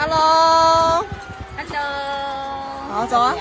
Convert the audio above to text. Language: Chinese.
Hello，Hello，好走啊。